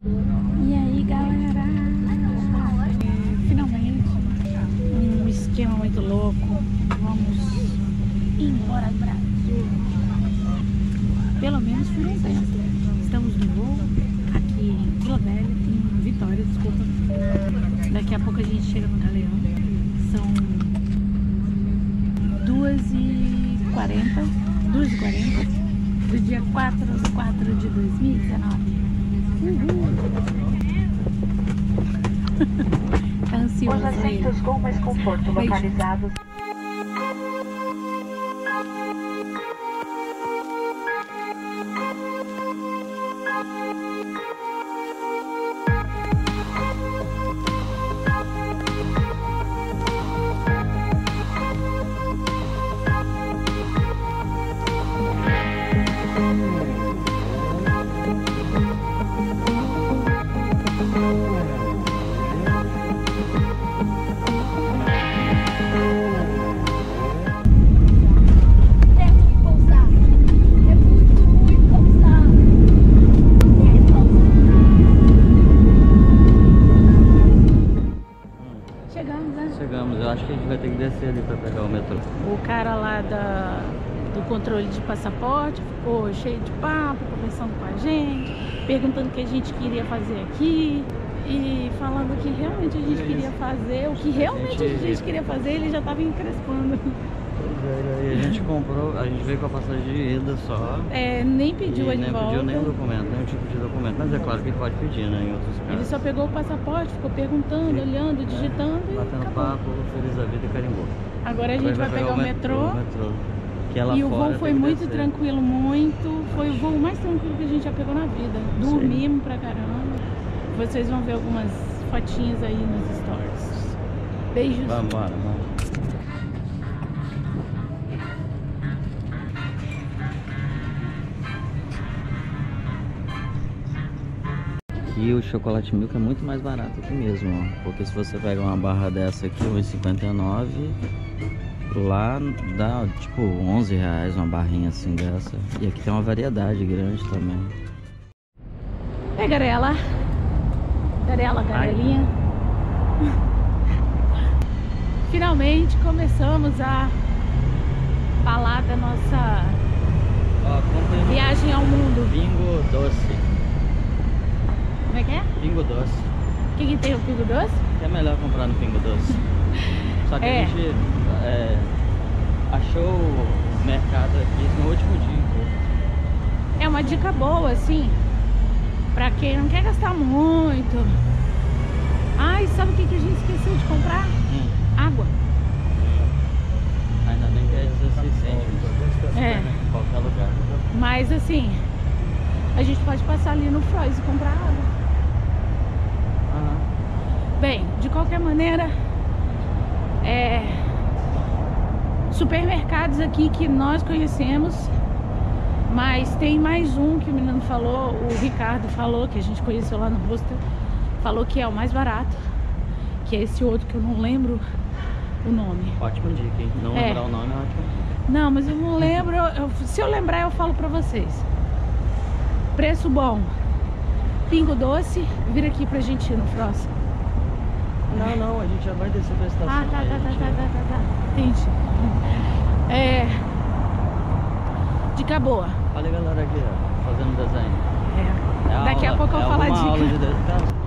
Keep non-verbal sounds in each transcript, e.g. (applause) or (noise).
E aí, galera? Finalmente, um esquema muito louco. Vamos embora do Brasil. Pelo menos por um tempo. Estamos no voo aqui em Vila Velha, em Vitória, desculpa. Daqui a pouco a gente chega no Galeão. São 2h40, 2h40 do dia 4 de 4 de 2019. Tá ansioso Os assentos com mais conforto localizados passaporte ficou cheio de papo, conversando com a gente, perguntando o que a gente queria fazer aqui e falando que realmente a gente queria fazer, o que realmente a gente queria fazer, ele já estava encrespando. É, e a gente comprou, a gente veio com a passagem de ida só. É, nem pediu a de nem volta. pediu nenhum documento, nenhum tipo de documento. Mas é claro que pode pedir, né? Em outros casos. Ele só pegou o passaporte, ficou perguntando, E- olhando, digitando e Batendo acabou. papo, feliz a vida e carimbou. Agora a gente vai pegar o metrô. o metrô, que E o voo foi muito descer. tranquilo, muito. Foi o voo mais tranquilo que a gente já pegou na vida. Dormimos pra caramba. Vocês vão ver algumas fotinhas aí nos stories. Beijos. Vamos, vamos. Aqui o chocolate milk é muito mais barato aqui mesmo, ó. Porque se você pega uma barra dessa aqui, 1,59, lá dá tipo 11 reais uma barrinha assim dessa. E aqui tem uma variedade grande também. É Garela. Garela, Garelinha. (laughs) Finalmente começamos a falar da nossa Ó, viagem ao mundo. Pingo doce. Como é que é? Pingo doce. O que, que tem o Pingo Doce? É melhor comprar no Pingo Doce. Só que É. a gente é, achou o mercado aqui no último dia. É uma dica boa, assim, pra quem não quer gastar muito. Ai, sabe o que, que a gente esqueceu de comprar? Hum, Água. ainda bem que é 16 cêntimos. É. Em qualquer lugar. Mas assim, a gente pode passar ali no Frois e comprar água. Bem, de qualquer maneira, é, supermercados aqui que nós conhecemos, mas tem mais um que o menino falou, o Ricardo falou, que a gente conheceu lá no hostel, falou que é o mais barato, que é esse outro que eu não lembro o nome. Ótima dica, hein? Não É. lembrar o nome é dica. Não, mas eu não lembro. eu- se eu lembrar, eu falo pra vocês. Preço bom. Pingo doce. Vira aqui pra gente ir no próximo. Não, não, a gente já vai descer pra estação. Ah, tá, tá, tá, tá, tá, tá, tá. Entendi. É. Dica boa. Olha a galera aqui, ó, fazendo desenho. É. É Daqui a aula- pouco eu é vou falar alguma aula dica. de desenho.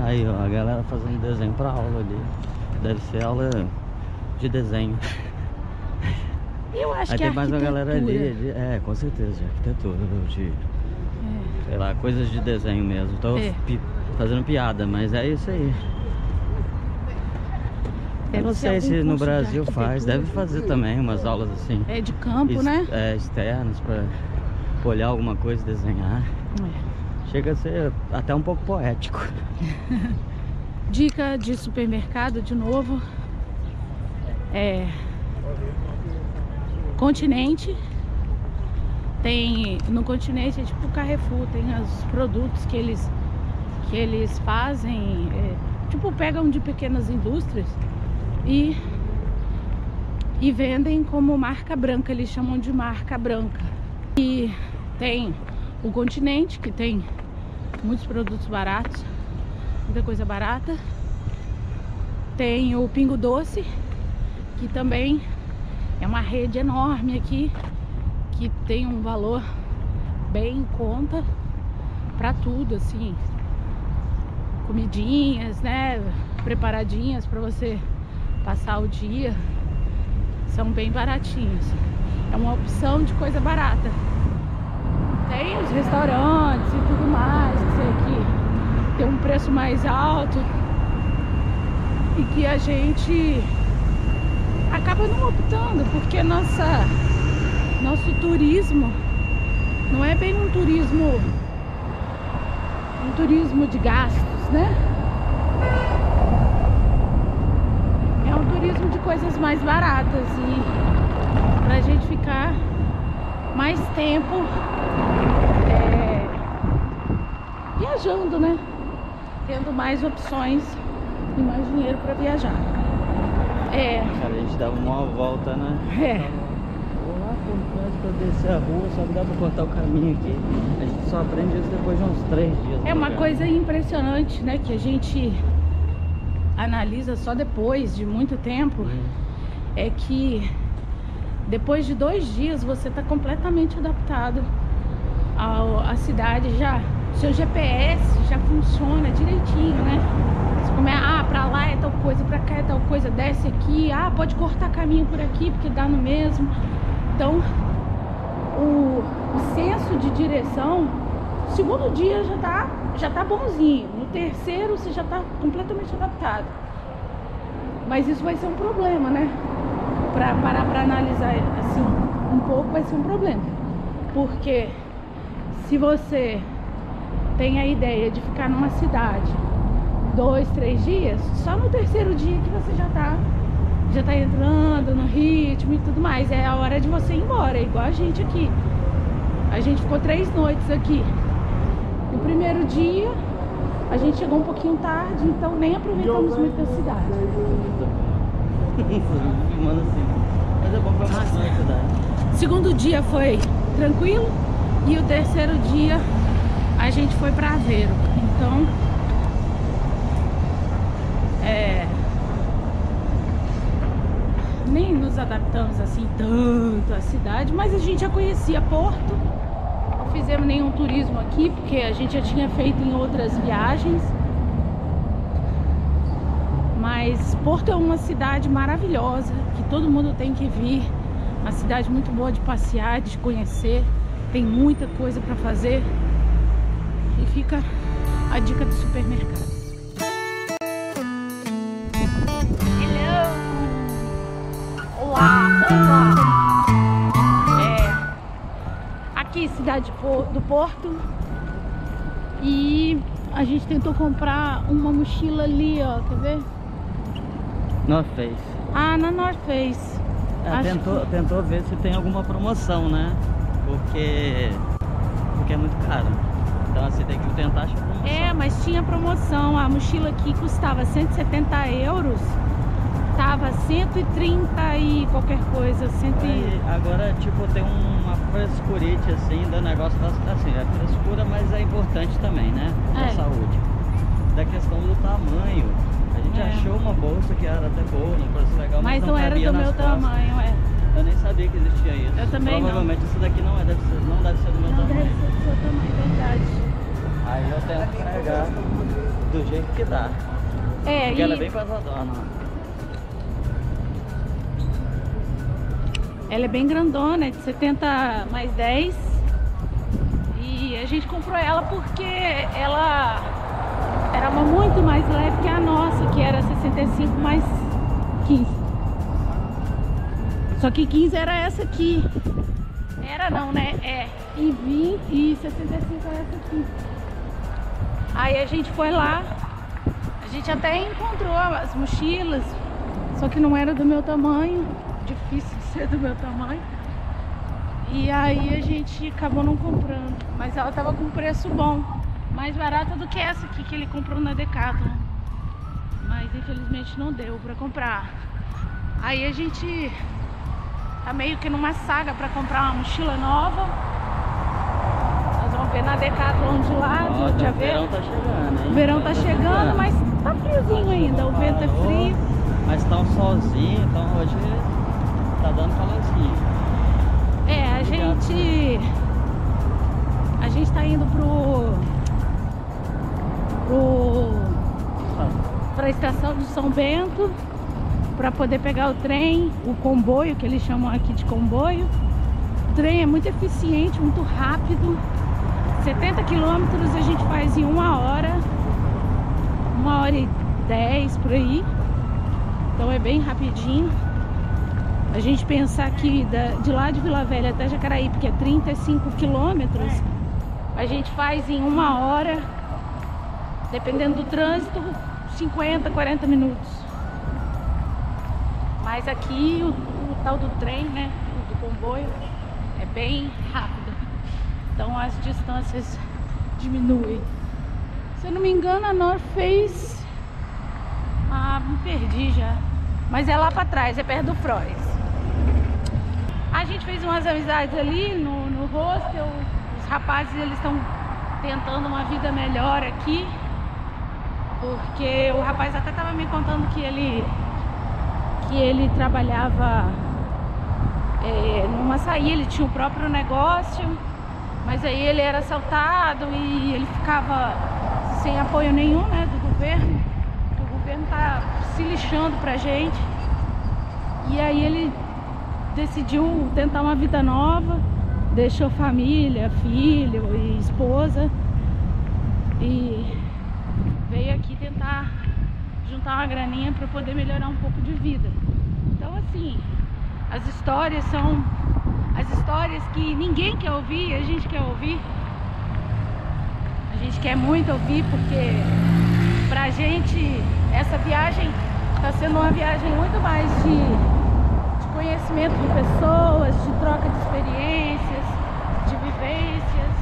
Aí, ó, a galera fazendo desenho pra aula ali. Deve ser aula de desenho. Eu acho Aí que tem é mais uma galera ali. de- é, com certeza, de arquitetura, de, É. sei lá, coisas de desenho mesmo. Tô É. pi- fazendo piada, mas é isso aí. Eu não sei se no curso de Brasil faz, deve fazer também umas aulas assim. É de campo, ex- né? É, externas pra olhar alguma coisa desenhar. É. Chega a ser até um pouco poético. (laughs) Dica de supermercado de novo. É. Continente. Tem. No continente é tipo o Carrefour, tem os produtos que eles que eles fazem. é, tipo, pegam de pequenas indústrias e, e vendem como marca branca, eles chamam de marca branca. E tem o Continente, que tem muitos produtos baratos, muita coisa barata. Tem o Pingo Doce, que também é uma rede enorme aqui, que tem um valor bem em conta para tudo, assim. Comidinhas, né? Preparadinhas para você passar o dia. São bem baratinhos. É uma opção de coisa barata. Tem os restaurantes e tudo mais, que sei que tem um preço mais alto e que a gente acaba não optando, porque nossa, nosso turismo não é bem um turismo um turismo de gastos, né? Turismo de coisas mais baratas e pra gente ficar mais tempo é, viajando, né? Tendo mais opções e mais dinheiro para viajar. É. Cara, a gente dava uma volta, né? É. Lá por trás pra descer a rua, só dá pra cortar o caminho aqui. A gente só aprende isso depois de uns três dias. É uma né, coisa impressionante, né? Que a gente analisa só depois de muito tempo. Hum. É que depois de dois dias você está completamente adaptado ao, à cidade já. Seu GPS já funciona direitinho, né? Você come, ah, pra lá é tal coisa, pra cá é tal coisa, desce aqui, ah, pode cortar caminho por aqui porque dá no mesmo. Então, o, o senso de direção, segundo dia já tá, já tá bonzinho. Terceiro você já tá completamente adaptado. Mas isso vai ser um problema, né? Pra parar pra analisar assim um pouco vai ser um problema. Porque se você tem a ideia de ficar numa cidade dois, três dias, só no terceiro dia que você já tá já tá entrando no ritmo e tudo mais. É a hora de você ir embora, é igual a gente aqui. A gente ficou três noites aqui. No primeiro dia, a gente chegou um pouquinho tarde, então nem aproveitamos muito a cidade. Segundo dia foi tranquilo e o terceiro dia a gente foi pra Aveiro. Então, é, nem nos adaptamos assim tanto à cidade, mas a gente já conhecia Porto. Fizemos nenhum turismo aqui porque a gente já tinha feito em outras viagens. Mas Porto é uma cidade maravilhosa que todo mundo tem que vir. Uma cidade muito boa de passear, de conhecer. Tem muita coisa para fazer. E fica a dica do supermercado. Do Porto. E a gente tentou comprar uma mochila ali, ó, quer ver? North Face. Ah, na North Face. É, tentou, tentou ver se tem alguma promoção, né? Porque, porque é muito caro. Então assim, tem que tentar achar promoção. É, mas tinha promoção. A mochila aqui custava 170 euros. Tava 130 e qualquer coisa. 100 e... Aí, agora, tipo, tem uma frescurite assim do negócio assim, é frescura, mas é importante também, né? Pra É. saúde. Da questão do tamanho. A gente É. achou uma bolsa que era até boa, um preço legal, mas, Mas não era cabia do nas meu costas. tamanho, é. Eu nem sabia que existia isso. Eu também não. Provavelmente isso daqui não, é, deve ser, não deve ser do meu Não tamanho. deve ser do seu tamanho, verdade. Aí eu tento carregar do jeito que dá. É, Porque ela é e bem pesadona. Ela é bem grandona, é de 70 mais 10. E a gente comprou ela porque ela era muito mais leve que a nossa, que era 65 mais 15. Só que 15 era essa aqui. Era não, né? É. E 20 e 65 é essa aqui. Aí a gente foi lá. A gente até encontrou as mochilas, só que não era do meu tamanho. Difícil de ser do meu tamanho. E aí a gente acabou não comprando. Mas ela tava com preço bom. Mais barata do que essa aqui que ele comprou na Decathlon. Mas infelizmente não deu pra comprar. Aí a gente tá meio que numa saga pra comprar uma mochila nova. Nós vamos ver na Decathlon de lá, Ó, de, de o verão tá chegando, hein? O verão tá chegando, mas tá friozinho ainda, o vento é frio. Mas tá um solzinho, então hoje tá dando calorzinho. É, a gente. A gente tá indo pro. pro. pra estação de São Bento para poder pegar o trem, o comboio, que eles chamam aqui de comboio. O trem é muito eficiente, muito rápido. 70 quilômetros a gente faz em uma hora, uma hora e dez por aí. Então é bem rapidinho. A gente pensar que de lá de Vila Velha até Jacaraípe, que é 35 quilômetros, a gente faz em uma hora, dependendo do trânsito, 50, 40 minutos. Mas aqui o, o tal do trem, né, do comboio, é bem rápido. Então as distâncias diminuem. Se eu não me engano, a North Face. Ah, me perdi já. Mas é lá pra trás, é perto do Frois. A gente fez umas amizades ali no, no hostel. Os rapazes eles estão tentando uma vida melhor aqui. Porque o rapaz até tava me contando que ele que ele trabalhava é, numa saída, ele tinha o próprio negócio, mas aí ele era assaltado e ele ficava sem apoio nenhum né, do governo. O governo tá se lixando pra gente. E aí ele decidiu tentar uma vida nova, deixou família, filho e esposa e veio aqui tentar juntar uma graninha para poder melhorar um pouco de vida. Então assim, as histórias são as histórias que ninguém quer ouvir, a gente quer ouvir. A gente quer muito ouvir porque pra gente essa viagem está sendo uma viagem muito mais de conhecimento de pessoas, de troca de experiências, de vivências,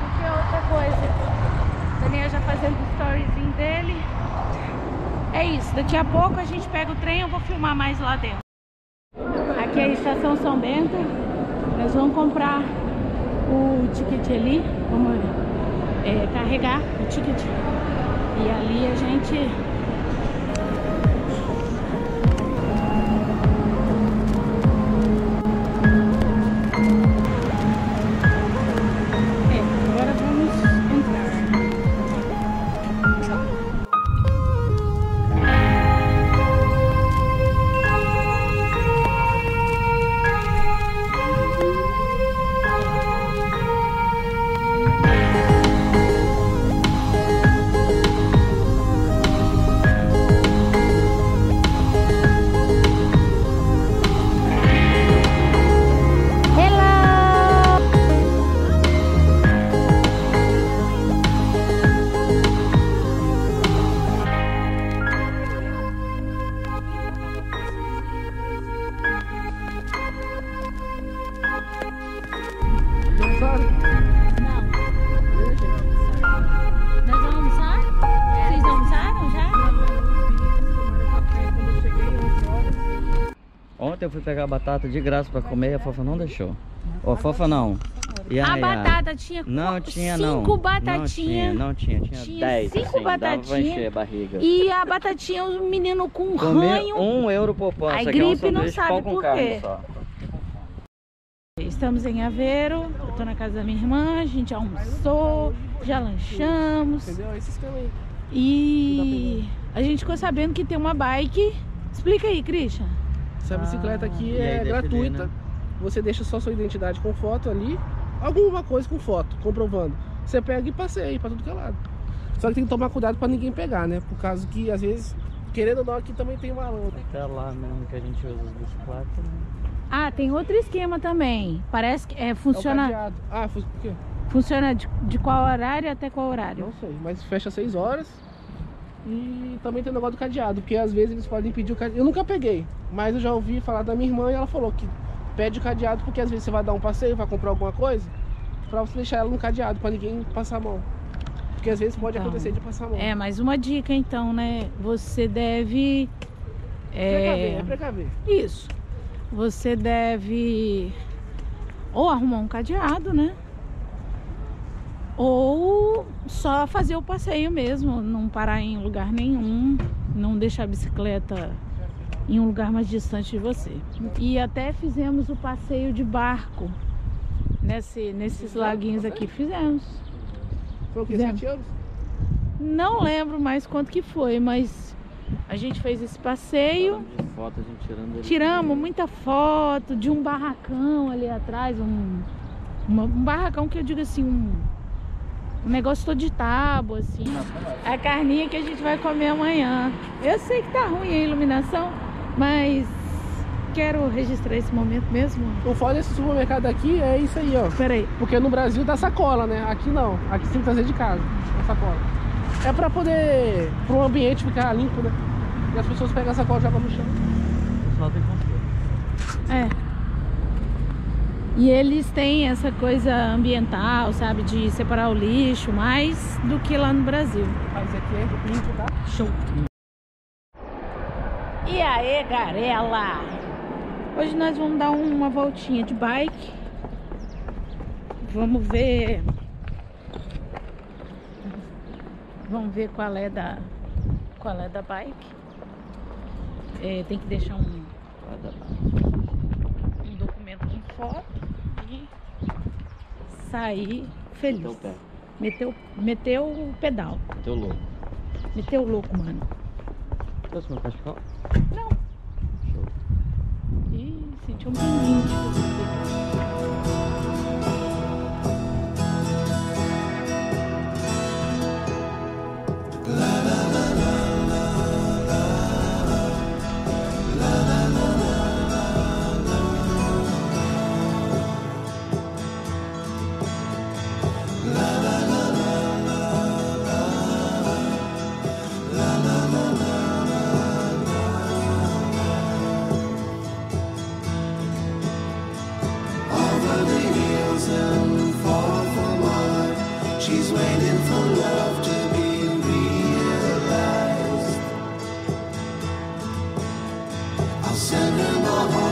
do que outra coisa. Daniel já fazendo o storyzinho dele. É isso, daqui a pouco a gente pega o trem eu vou filmar mais lá dentro. Aqui é a estação São Bento. Nós vamos comprar o ticket ali. Vamos é, carregar o ticket. E ali a gente. Fui pegar batata de graça pra comer e a Fofa não deixou. Ô, Fofa não. E A aí, batata tinha Não tinha, não. cinco Não batatinhas. tinha, não tinha. Tinha, Tinha 10, cinco assim, dava pra batatinha. encher a barriga. E a batatinha, o menino com Comer ranho. um euro por pão. Isso aqui é um gripe não sabe por quê. Estamos em Aveiro, eu tô na casa da minha irmã, a gente almoçou, já lanchamos. Entendeu? Esse esquema aí. E a gente ficou sabendo que tem uma bike. Explica aí, Christian. Essa bicicleta aqui Ah, e aí é gratuita. né? Você deixa só sua identidade com foto ali. Alguma coisa com foto, comprovando. Você pega e passeia pra tudo que é lado. Só que tem que tomar cuidado pra ninguém pegar, né? Por causa que às vezes, querendo ou não, aqui também tem malandro. Até lá mesmo que a gente usa as bicicletas. né? Ah, tem outro esquema também. Parece que é, É o funciona, cadeado. Ah, fu- o quê? funciona de, de qual horário até qual horário? Não sei, mas fecha às 6 horas. E também tem o negócio do cadeado, porque às vezes eles podem pedir o cadeado. Eu nunca peguei, mas eu já ouvi falar da minha irmã e ela falou que pede o cadeado porque às vezes você vai dar um passeio, vai comprar alguma coisa, pra você deixar ela no cadeado, pra ninguém passar a mão. Porque às vezes pode Então, acontecer de passar a mão. É, mais uma dica então, né? Você deve. precaver, É, é precaver. isso. Você deve ou arrumar um cadeado, né? Ou só fazer o passeio mesmo, não parar em lugar nenhum, não deixar a bicicleta em um lugar mais distante de você. E até fizemos o passeio de barco nesse, nesses laguinhos aqui. Fizemos. Foi o quê? Fizemos. Sete anos? Não lembro mais quanto que foi, mas a gente fez esse passeio. Foto, a gente tirando. Tiramos muita foto de um barracão ali atrás, um, uma- um barracão que eu digo assim, um, um negócio todo de tábua, assim. A carninha que a gente vai comer amanhã. Eu sei que tá ruim a iluminação, mas quero registrar esse momento mesmo. O foda desse supermercado aqui é isso aí, ó. Peraí, Porque no Brasil dá sacola, né? Aqui não. Aqui tem que trazer de casa, a sacola. É pra poder, pro ambiente ficar limpo, né? E as pessoas pegam a sacola e jogam no chão. Só tem conforto. é. E eles têm essa coisa ambiental, sabe, de separar o lixo mais do que lá no Brasil. Mas aqui é limpo, tá? Show. E aí, garela? Hoje nós vamos dar uma voltinha de bike. Vamos ver. Vamos ver qual é da qual é da bike. É, tem que deixar um um documento com foto sair feliz. Teu pé. Meteu, meteu o pedal. Teu louco. Meteu o louco, mano. Trouxe meu cachecol? Não. Show. Ih, senti um pinguinho She's waiting for love to be realized. I'll send her my heart